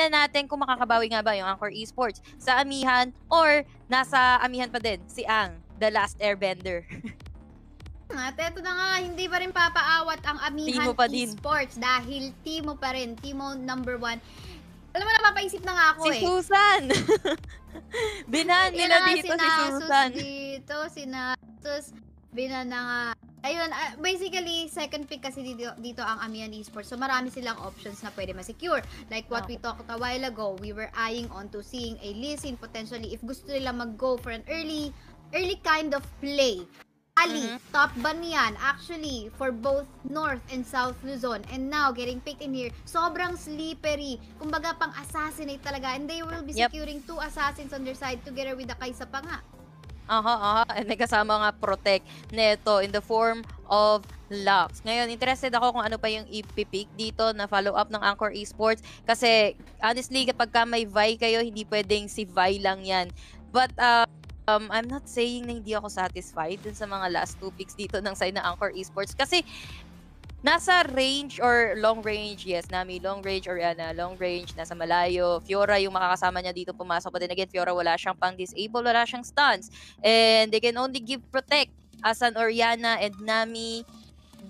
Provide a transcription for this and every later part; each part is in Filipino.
tingnan natin kung makakabawi nga ba yung Anchor Esports sa Amihan or nasa Amihan pa din si Ang, the last airbender. At eto na nga, hindi pa rin papaawat ang Amihan Timo pa din. Esports dahil Timo pa rin, Timo number one. Alam mo, napapaisip na nga ako si eh. Susan! Binan nila dito si Susan. dito, sinasus, bina na nga. Ayun, ah, basically, second pick kasi dito, dito ang Amihan Esports. So, marami silang options na pwede ma-secure. Like what we talked a while ago, we were eyeing on to seeing a Lee potentially if gusto nila mag-go for an early, early kind of play. Ali, Mhm. top ban yan, actually, for both North and South Luzon. And now, getting picked in here, sobrang slippery. Kumbaga, pang-assassinate talaga. And they will be Yep. securing two assassins on their side together with the Kaisa pa nga. Aha, aha. And may kasama nga protect neto in the form of Lux. Ngayon, interested ako kung ano pa yung ipipick dito na follow-up ng Anchor Esports. Kasi, honestly, kapag ka may Vi kayo, hindi pwedeng si Vi lang yan. But, uh, um, I'm not saying na hindi ako satisfied dun sa mga last two picks dito ng side ng Anchor Esports. Kasi, nasa range or long range, yes, Nami, long range, Oriana, long range, nasa malayo. Fiora yung makakasama niya dito pumasok. But then again, Fiora wala siyang pang disable, wala siyang stuns. And they can only give protect as an Oriana and Nami.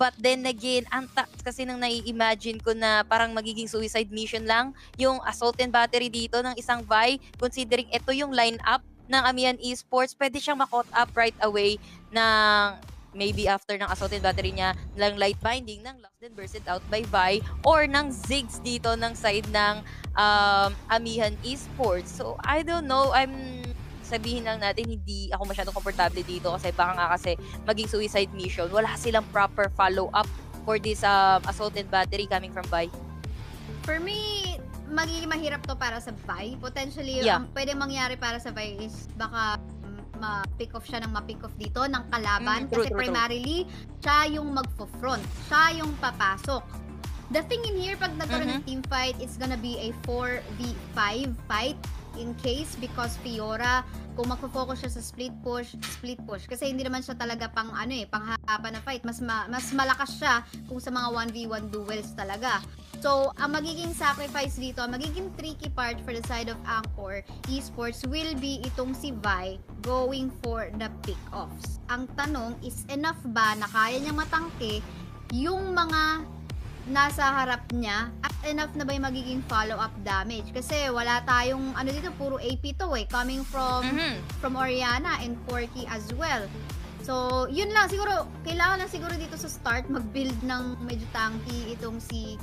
But then again, ang tax kasi nang nai-imagine ko na parang magiging suicide mission lang yung assault and battery dito ng isang Vi. Considering ito yung line-up ng Amihan Esports, pwede siyang makot up right away ng maybe after ng assault and battery niya ng light binding ng Lux then burst it out by Vi or ng Ziggs dito ng side ng um, Amihan Esports. So, I don't know. I'm sabihin lang natin hindi ako masyadong komportable dito kasi baka nga kasi maging suicide mission. Wala silang proper follow-up for this um, assault and battery coming from Vi. For me, magiging mahirap to para sa Vi. Potentially, Yeah. ang pwedeng mangyari para sa Vi is baka ma-pick off siya ng ma-pick off dito ng kalaban. Mm, true, kasi true, true. primarily, siya yung magfo-front. Siya yung papasok. The thing in here, pag nagkaroon ng team fight, it's gonna be a 4v5 fight in case because Fiora, kung magfo-focus siya sa split push, split push. Kasi hindi naman siya talaga pang ano eh, panghahaba na fight. Mas ma- mas malakas siya kung sa mga 1v1 duels talaga. So, ang magiging sacrifice dito, ang magiging tricky part for the side of Anchor Esports will be itong si Vi going for the pick-offs. Ang tanong is enough ba na kaya niyang matangke yung mga nasa harap niya at enough na ba yung magiging follow-up damage? Kasi wala tayong, ano dito, puro AP to eh, coming from Mhm. from Oriana and Porky as well. So, yun lang. Siguro, kailangan lang siguro dito sa start mag-build ng medyo tanky itong si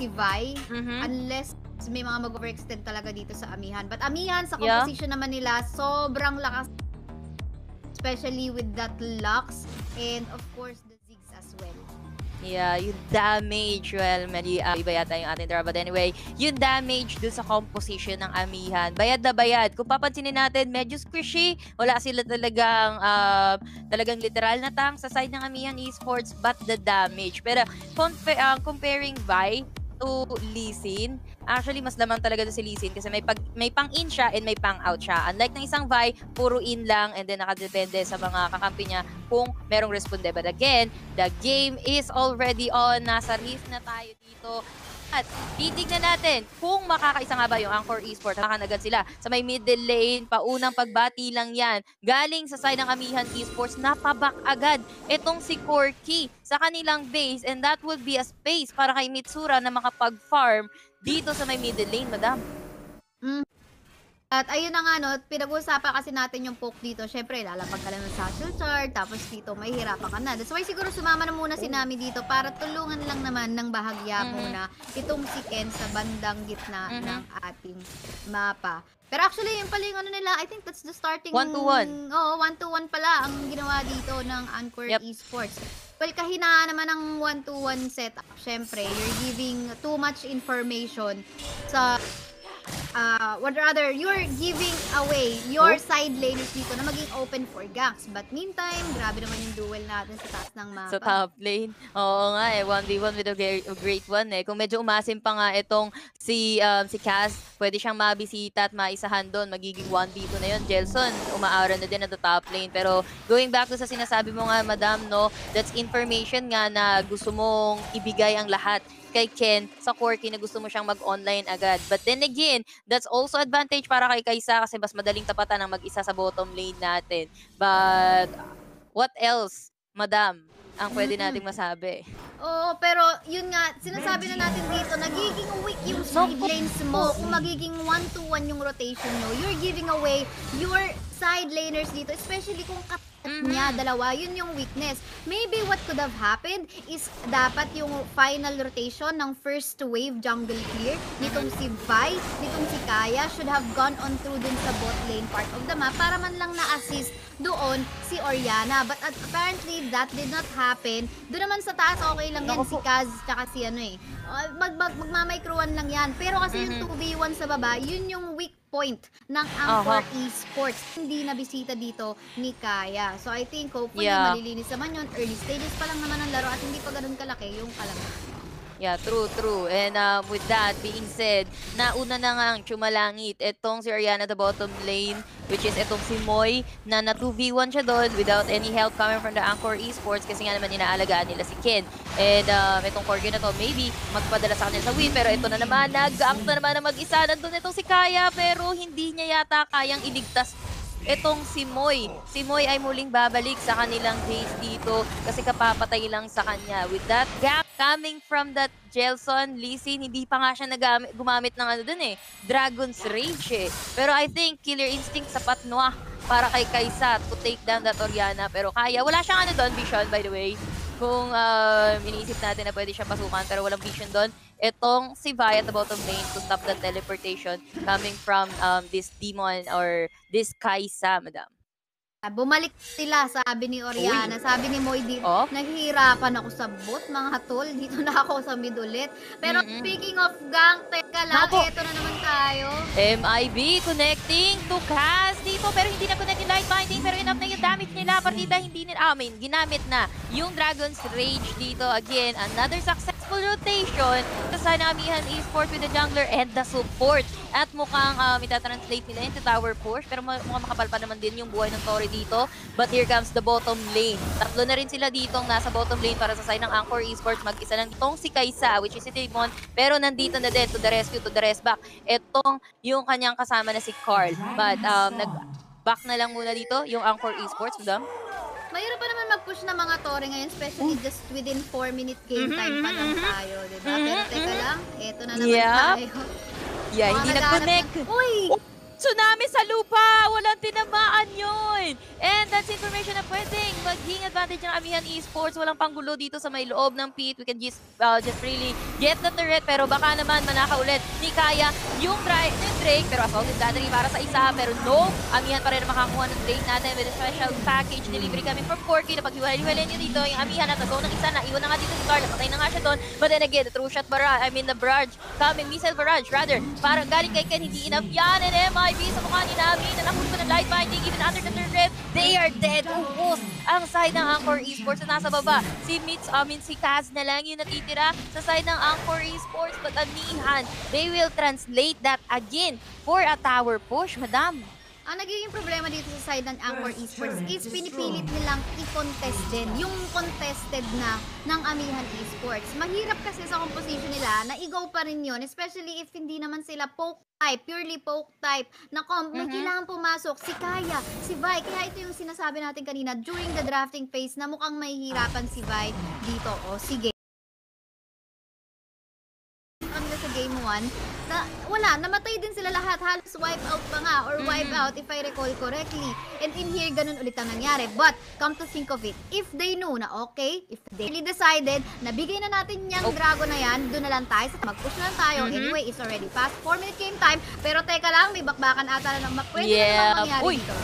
si Vi. Mhm. Unless may mga mag-overextend talaga dito sa Amihan. But Amihan, sa Yeah. composition naman nila, sobrang lakas. Especially with that Lux and of course the Ziggs as well. Yeah, yung damage, well, mali, uh, iba yata yung ating drama. But anyway, yung damage dun sa composition ng amihan, bayad na bayad. Kung papansinin natin, medyo squishy. Wala sila talagang, uh, talagang literal na tank sa side ng amihan esports, but the damage. Pero, compa- uh, comparing Vi to Lee Sin, actually, mas lamang talaga doon si Lee Sin kasi may, pag, may pang-in siya and may pang-out siya. Unlike ng isang Vi, puro in lang and then nakadepende sa mga kakampi niya kung merong responde. But again, the game is already on. Nasa risk na tayo dito. At titignan natin kung makakaisa nga ba yung Anchor Esports. Makanagan sila sa may middle lane. Paunang pagbati lang yan. Galing sa side ng Amihan Esports, napabak agad itong si Corky sa kanilang base. And that would be a space para kay Mitsura na makapag-farm dito sa may middle lane, madam. At ayun na nga no, pinag-uusapan kasi natin yung poke dito. Syempre, lalapag ka lang ng social chart, tapos dito may hirapan ka na. That's why siguro sumama na muna si Nami dito para tulungan lang naman ng bahagya Mhm. muna itong si Ken sa bandang gitna Mhm. ng ating mapa. Pero actually, yung pala yung ano nila, I think that's the starting... One to one. Oo, one to one pala ang ginawa dito ng Anchor Yep. Esports. Well, kahinaan naman ng one to one setup. Syempre, you're giving too much information sa uh, what rather, you're giving away your side laners dito na maging open for ganks. But meantime, grabe naman yung duel natin sa taas ng mapa. Sa top lane. Oo nga eh, 1v1 with a great one eh. Kung medyo umasim pa nga itong si um, si Cass, pwede siyang mabisita at maisahan doon. Magiging 1v2 na yun. Jelson, umaara na din at the top lane. Pero going back to sa sinasabi mo nga, madam, no, that's information nga na gusto mong ibigay ang lahat kay Ken sa Corky na gusto mo siyang mag-online agad. But then again, that's also advantage para kay Kaisa kasi mas madaling tapatan ang mag-isa sa bottom lane natin. But what else, madam, ang pwede nating masabi? Oo, pero yun nga, sinasabi na natin dito, nagiging weak yung Naku. lanes mo. Kung magiging one-to-one yung rotation nyo, you're giving away your side laners dito, especially kung kat Mhm. niya, dalawa, yun yung weakness. Maybe what could have happened is dapat yung final rotation ng first wave jungle clear nitong si Vi, nitong si Kaya should have gone on through dun sa bot lane part of the map para man lang na-assist doon si Oriana. But at- apparently, that did not happen. Doon naman sa taas, okay lang yan. Si. Kaz, tsaka si ano eh. Uh, mag, mag, magmamicroan lang yan. Pero kasi yung Mhm. 2v1 sa baba, yun yung weak point ng Anchor Esports. Hindi nabisita dito ni Kaya. So I think hopefully Yeah. malilinis naman yun. Early stages pa lang naman ng laro at hindi pa ganun kalaki yung kalamang. Yeah, true, true. And um, with that being said, nauna na nga ang chumalangit itong si Ariana the bottom lane, which is itong si Moy, na na 2v1 siya doon without any help coming from the Anchor Esports kasi nga naman inaalagaan nila si Ken. And um, itong Corgi na to, maybe magpadala sa kanila sa win, pero ito na naman, nag-act na naman na mag-isa. Nandun itong si Kaya, pero hindi niya yata kayang iligtas Itong si Moy. Si Moy ay muling babalik sa kanilang base dito kasi kapapatay lang sa kanya. With that gap coming from that Jelson, Lisin, hindi pa nga siya nagamit, gumamit ng ano dun eh, Dragon's Rage eh. Pero I think Killer Instinct sapat no ah, para kay Kaisa to take down that Oriana. Pero kaya, wala siyang ano doon, Vision by the way. Kung uh, iniisip natin na pwede siya pasukan pero walang vision doon, itong si Vi at the bottom lane to stop the teleportation coming from um, this demon or this Kaisa, madam. Ah, Bumalik sila, sabi ni Oriana. Sabi ni Moy dito, Oh? nahihirapan ako sa bot, mga tol. Dito na ako sa mid ulit. Pero Mm-mm. speaking of gang, teka lang, Nako. eto na naman tayo. MIB connecting to Kaz dito pero hindi na connect yung light binding pero nila partida hindi nila I mean ginamit na yung Dragon's Rage dito again. Another successful rotation. Sa side ng Amihan Esports with the jungler and the support. At mukhang um, itatranslate nila into tower push pero mu- mukhang makapal pa naman din yung buhay ng Tori dito. But here comes the bottom lane. Tatlo na rin sila dito ang nasa bottom lane para sa side ng Anchor Esports. Mag-isa lang itong si Kaisa which is si Demon pero nandito na din to the rescue to the rest back. Itong yung kanyang kasama na si Carl. But um, nag-back na lang muna dito yung Anchor Esports, madam. Mahirap pa naman mag-push ng mga tore ngayon, especially Oh. just within 4 minute game time pa lang Mhm, tayo, di ba? Pero teka mhm. lang, eto na naman Yep. tayo. Yeah, Mga hindi nag-connect. Uy! Tsunami sa lupa! Walang tinamaan yun! And that's information na pwedeng maging advantage ng Amihan Esports. Walang panggulo dito sa may loob ng pit. We can just, uh, just really get the turret. Pero baka naman manaka ulit ni Kaya yung, dry, yung Drake. Pero assaulted battery para sa isa. Pero no, Amihan pa rin makakuha ng Drake natin with a special package delivery coming from Corky. Na paghiwalay-hiwalay niyo dito, yung Amihan at nag ng isa na. Iwan na nga dito si Carl. Patay na nga siya doon. But then again, the true shot barrage, I mean the barrage, coming missile barrage rather. Parang galing kay Ken, hindi enough yan. And MIB sa mukha ni Nami na nahuli pa ng light binding even under the turret. They are dead. Ubus ang side ng Anchor Esports na nasa baba. Si Mitch, I mean si Kaz na lang yung natitira sa side ng Anchor Esports. But Amihan, they will translate that again for a tower push, madam. Ang nagiging problema dito sa side ng Anchor Esports is pinipilit nilang i-contest din yung contested na ng Amihan Esports. Mahirap kasi sa composition nila na i-go pa rin yun, especially if hindi naman sila poke type, purely poke type, na comp, may Mhm. kailangan pumasok si Kaya, si Vi. Kaya ito yung sinasabi natin kanina during the drafting phase na mukhang mahihirapan si Vi dito. O sige, kanila sa game 1 na wala, namatay din sila lahat. Halos wipe out pa nga or wipe out if I recall correctly. And in here, ganun ulit ang nangyari. But, come to think of it, if they knew na okay, if they really decided na bigay na natin yung Oh. dragon na yan, doon na lang tayo, sa mag-push na lang tayo. Mhm. Anyway, it's already past 4 minute game time. Pero teka lang, may bakbakan ata na naman. Pwede Yeah. na Uy. dito.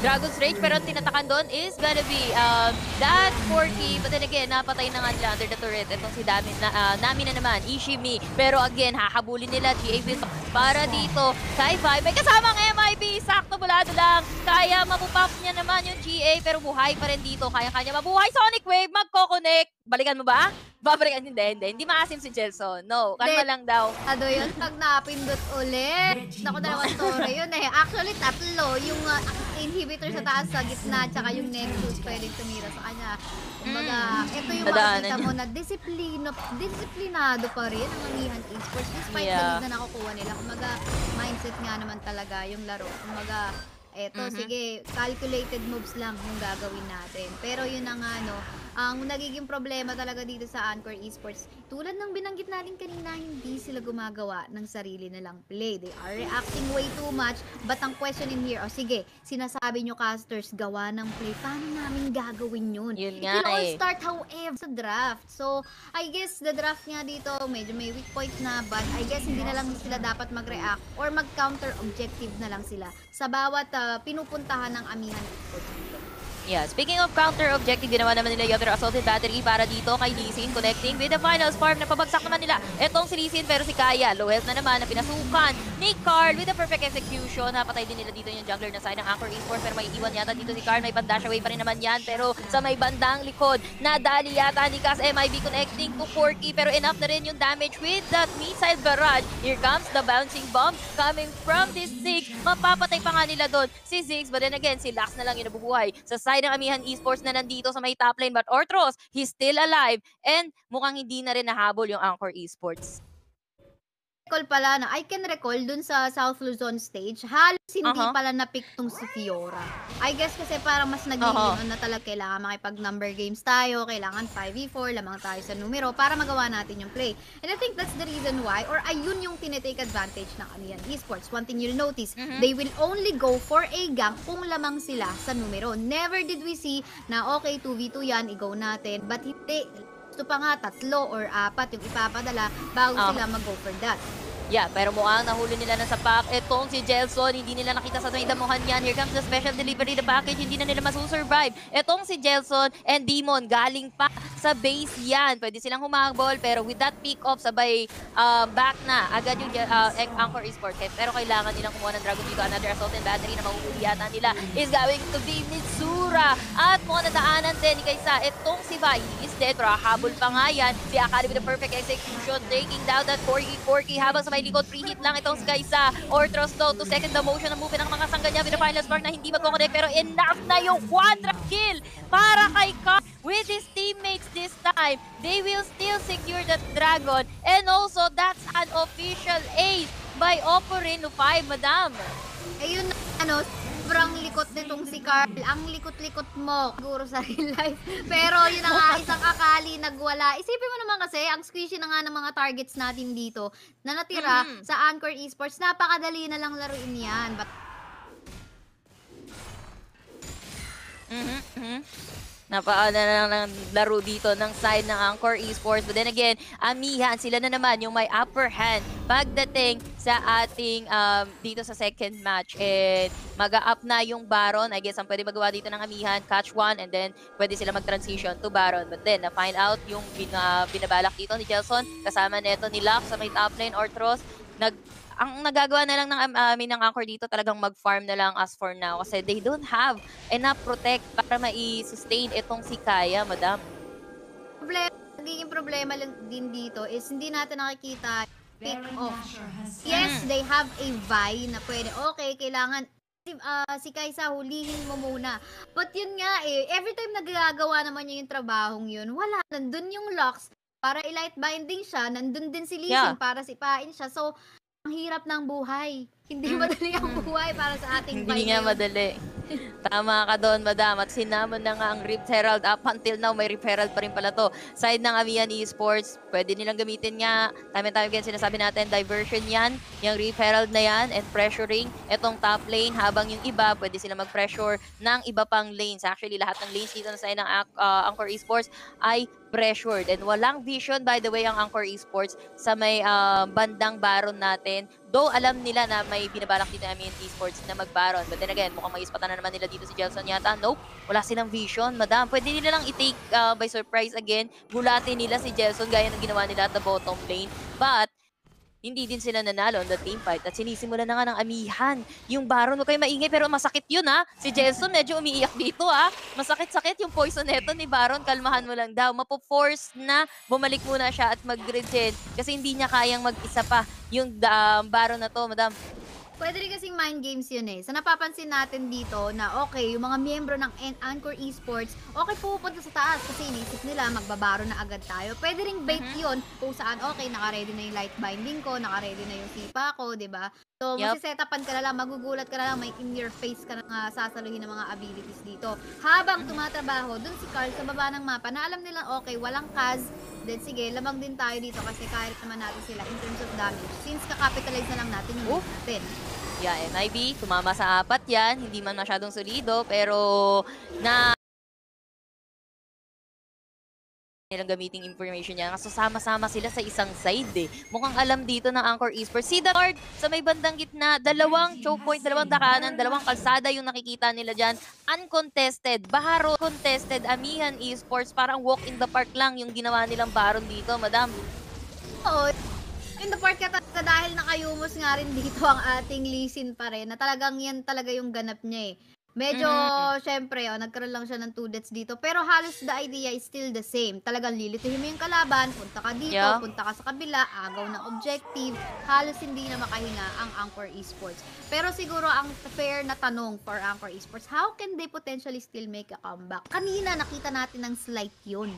Dragon's Rage. Pero tinatakan doon is gonna be um, that Porky. But then again, napatay na nga nila under the turret. Itong si Dami na, ah, Nami na naman, Ishimi. Pero again, hahabulin nila GA Build para dito. Sci-Fi, may kasamang MIB. Sakto bulado lang. Kaya mapupop niya naman yung GA. Pero buhay pa rin dito. Kaya-kanya mabuhay. Sonic Wave, magko-connect. Balikan mo ba? Babalikan, hindi, hindi. Hindi maasim si Jelson. No, kalma lang daw. Ano yun? Pag napindot ulit. Naku, dalawang tore yun eh. Actually, tatlo. Yung uh, inhibitor sa taas, sa gitna, tsaka yung Nexus pwedeng tumira sa kanya. Kumbaga, ito yung Nadaanan makikita mo na disiplino, disiplinado pa rin ang Amihan Esports despite Yeah. the lead na nakukuha nila. Kumbaga, mindset nga naman talaga yung laro. Kumbaga, eto, Mhm. sige, calculated moves lang yung gagawin natin. Pero yun na nga, no, ang nagiging problema talaga dito sa Anchor Esports, tulad ng binanggit natin kanina, hindi sila gumagawa ng sarili nilang play. They are reacting way too much. But ang question in here, o sige, sinasabi nyo casters, gawa ng play. Paano namin gagawin yun? Yun It nga will all eh. start however sa draft. So, I guess the draft nga dito, medyo may weak point na, but I guess hindi na lang sila dapat mag-react or mag-counter objective na lang sila sa bawat ah, pinupuntahan ng Amihan Esports. Yeah, speaking of counter objective, ginawa naman nila yung other assaulted battery para dito kay Lee Sin connecting with the final spark na pabagsak naman nila. Etong si Lee Sin pero si Kaya, low health na naman na pinasukan ni Carl with the perfect execution. Napatay din nila dito yung jungler na side ng Anchor Esports pero may iwan yata dito si Carl. May bandash away pa rin naman yan pero sa may bandang likod, nadali yata ni Cas MIB connecting to Porky pero enough na rin yung damage with that missile barrage. Here comes the bouncing bomb coming from this Ziggs. Mapapatay pa nga nila doon si Ziggs but then again, si Lax na lang yung nabubuhay sa side ng Amihan Esports na nandito sa may top lane but Ortros, he's still alive and mukhang hindi na rin nahabol yung Anchor Esports. Recall pala na I can recall dun sa South Luzon stage, halos hindi Aha. pala na-pick tong si Fiora. I guess kasi parang mas naging Aha. ano na talaga kailangan makipag-number games tayo, kailangan 5v4, lamang tayo sa numero para magawa natin yung play. And I think that's the reason why, or ayun yung tinitake advantage ng Anian Esports. One thing you'll notice, Mhm. they will only go for a gank kung lamang sila sa numero. Never did we see na okay, 2v2 yan, i-go natin. But hindi, gusto pa nga tatlo or apat yung ipapadala bago Ah. sila mag-go for that. Yeah, pero mukhang nahuli nila ng sapak. Etong si Jelson, hindi nila nakita sa may damuhan yan. Here comes the special delivery, the package, hindi na nila masusurvive. Etong si Jelson and Demon, galing pa sa base yan. Pwede silang humabol, pero with that pick-off, sabay uh, back na agad yung uh, Anchor Esports. Pero kailangan nilang kumuha ng Dragon dito. Another assault and battery na mahuhuli yata nila is going to be Mitsura. At mukhang nadaanan din Kaysa. Etong si Vai is dead, pero habol pa nga yan. Si Akali with the perfect execution, taking down that Corky Corky habang sa may likod, preheat lang itong si Kaysa. Ortros though, to second the motion ng movement ng mga sangga niya final spark na hindi magkoconnect pero enough na yung quadra kill para kay Carl with his teammates this time. They will still secure that dragon and also that's an official ace by Oporin 5, madam. Ayun, ano, sobrang likot nitong si Carl. Ang likot-likot mo, siguro sa real life. Pero yun na nga, isang akali nagwala. Isipin mo naman kasi, ang squishy na nga ng mga targets natin dito na natira Mhm. sa Anchor Esports, napakadali na lang laruin yan. But Mhm, mhm. Napaano na lang ng laro dito ng side ng Anchor Esports. But then again, Amihan, sila na naman yung may upper hand pagdating sa ating um, dito sa second match. And mag-up na yung Baron. I guess ang pwede magawa dito ng Amihan, catch one, and then pwede sila mag-transition to Baron. But then, na-find out yung bin, uh, binabalak dito ni Jelson, kasama neto ni Lux sa may top lane, Ortros, nag ang nagagawa na lang ng um, amin ng Anchor dito talagang mag-farm na lang as for now kasi they don't have enough protect para mai-sustain itong si Kaya, madam. problema, nagiging problema lang din dito is hindi natin nakikita pick off. Yes, they have a Vi na pwede, okay, kailangan si, ah, si Kaisa, hulihin mo muna. But yun nga eh, every time nagagawa naman niya yung trabahong yun, wala, nandun yung locks para i-light binding siya, nandun din si Lee Yeah. Para sipain siya. So, ang hirap ng buhay. Hindi Mm. madali ang buhay para sa ating Hindi nga madali. Tama ka doon, madam. At sinamon na nga ang Rift Herald. Up until now, may Rift Herald pa rin pala to. Side ng Amihan Esports, pwede nilang gamitin nga. Time and time again, sinasabi natin, diversion yan. Yung Rift Herald na yan and pressuring itong top lane habang yung iba, pwede sila mag-pressure ng iba pang lanes. Actually, lahat ng lanes dito na side ng uh, Anchor Esports ay pressured. And walang vision, by the way, ang Anchor Esports sa may uh, bandang baron natin. Though alam nila na may binabalak dito yung Amihan Esports na mag-baron. But then again, mukhang maispatan na naman nila dito si Jelson yata. Nope, wala silang vision, madam. Pwede nila lang i-take uh, by surprise again. Gulatin nila si Jelson gaya ng ginawa nila at the bottom lane. But, hindi din sila nanalo on the team fight at sinisimulan na nga ng amihan yung Baron. Huwag kayo maingay pero masakit yun ha. Si Jelson medyo umiiyak dito ha. Masakit-sakit yung poison neto ni Baron. Kalmahan mo lang daw. Mapo-force na bumalik muna siya at mag-regen kasi hindi niya kayang mag-isa pa yung um, Baron na to, madam. Pwede rin kasing mind games yun eh. So napapansin natin dito na okay, yung mga miyembro ng An- Anchor Esports, okay pupunta sa taas kasi inisip nila magbabaro na agad tayo. Pwede ring bait Mhm. yun kung saan okay, naka-ready na yung light binding ko, naka-ready na yung sipa ko, 'di ba? So, Yup. masisetapan ka na lang, magugulat ka na lang, may in your face ka na nga sasaluhin ng mga abilities dito. Habang tumatrabaho, dun si Carl sa baba ng mapa, na alam nila, okay, walang Kaz, then sige, lamang din tayo dito kasi kahit naman natin sila in terms of damage. Since kakapitalize na lang natin yung Oh. natin. Yeah, MIB, tumama sa apat yan. Hindi man masyadong solido, pero na nilang gamiting information yan. Kaso sama-sama sila sa isang side eh. Mukhang alam dito ng Anchor Esports. Si The Lord sa may bandang gitna, dalawang choke point, dalawang dakanan, dalawang kalsada yung nakikita nila dyan. Uncontested, Baharo contested, Amihan Esports. Parang walk in the park lang yung ginawa nilang Baron dito, madam. Oo. In the part ka talaga dahil nakayumos nga rin dito ang ating lisin pa rin na talagang yan talaga yung ganap niya eh. Medyo, Mhm. syempre, oh, nagkaroon lang siya ng two deaths dito. Pero halos the idea is still the same. Talagang lilituhin mo yung kalaban, punta ka dito, Yeah. punta ka sa kabila, agaw ng objective. Halos hindi na makahinga ang Anchor Esports. Pero siguro ang fair na tanong for Anchor Esports, how can they potentially still make a comeback? Kanina nakita natin ng slight yun.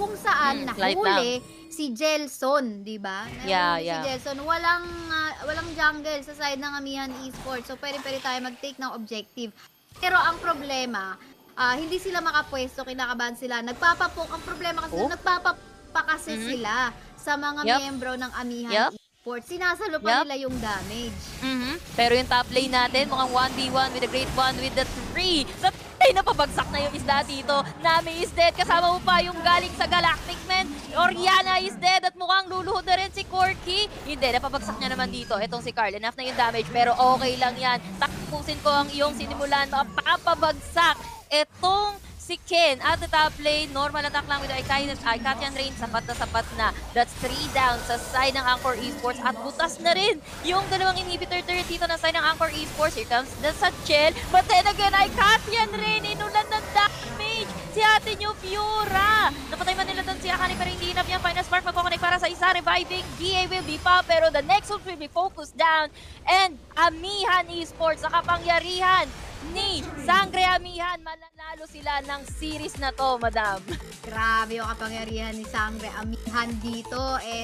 Kung saan slight nahuli si Jelson, di ba? Yeah, Nahuli yeah. Si Jelson, walang, ah, walang jungle sa side ng Amihan Esports. So, pwede-pwede tayo mag-take ng objective. Pero ang problema, ah, hindi sila makapwesto, kinakabahan sila. Nagpapapok. Ang problema kasi, Oh. nagpapapa kasi Mhm. sila sa mga Yup. miyembro ng Amihan Yup. Esports. Sinasalo pa Yup. nila yung damage. Mhm. Pero yung top lane natin, mukhang 1v1 with a great one with the 3. Sa ay napabagsak na yung isda dito. Nami is dead. Kasama mo pa yung galing sa Galactic Man. Oriana is dead at mukhang luluhod na rin si Corky. Hindi, napabagsak niya naman dito. Itong si Carl. Enough na yung damage pero okay lang yan. Tapusin ko ang iyong sinimulan. Mapapabagsak. Itong si Ken at the top lane. Normal attack lang with Icatian Icatian Rain. Sapat na sapat na. That's 3 down sa side ng Anchor Esports. At butas na rin yung dalawang inhibitor turret dito na side ng Anchor Esports. Here comes the Satchel. But then again, Icatian Rain. Inulan ng damage si ate nyo Fiora. Napatay man nila doon si Akane pero hindi enough yung final spark magkoconnect para sa isa. Reviving BA will be pa pero the next one will be focused down. And Amihan Esports sa kapangyarihan ni Sangre Amihan. Mananalo sila ng series na to, madam. Grabe yung kapangyarihan ni Sangre Amihan dito. Eh,